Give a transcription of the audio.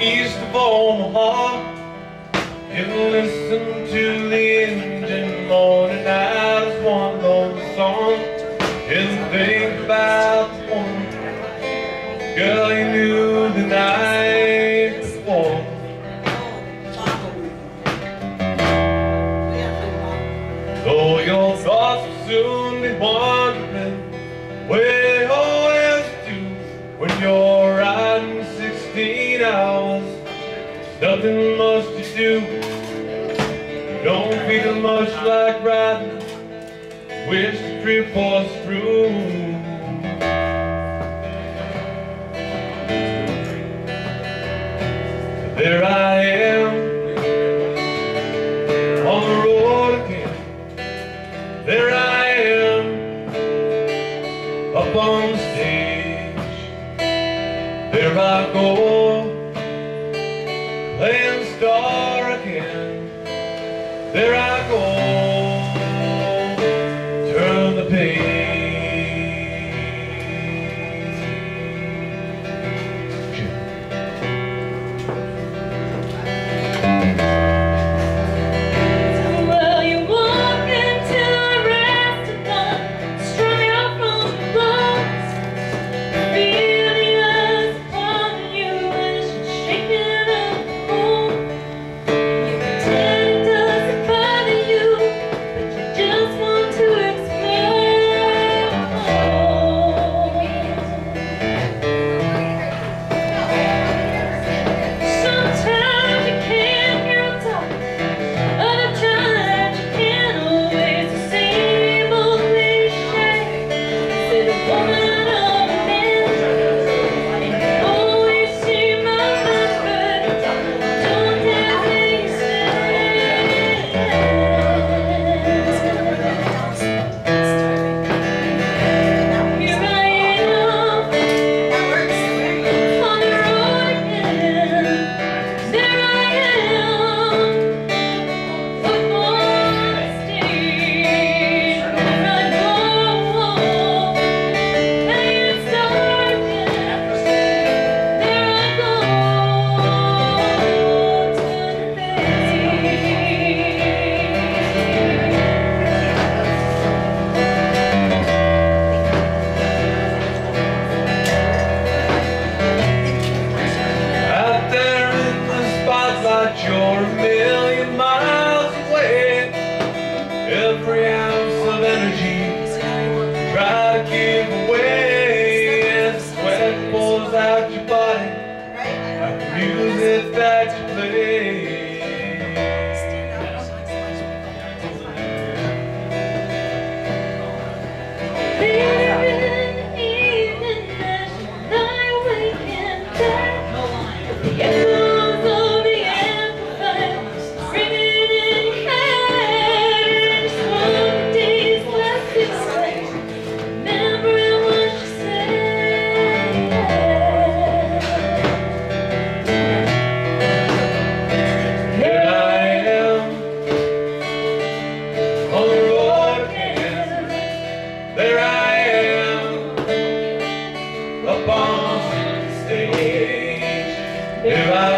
east of Omaha. And listen to the engine moaning out as one lone song. And think about the woman girl you knew the night before. Though your thoughts will soon be wandering Nothing much to do. Don't feel much like riding. Wish the trip was through. There I am on the road again. There I am up on the stage. There I go, star again. There I go, give Here I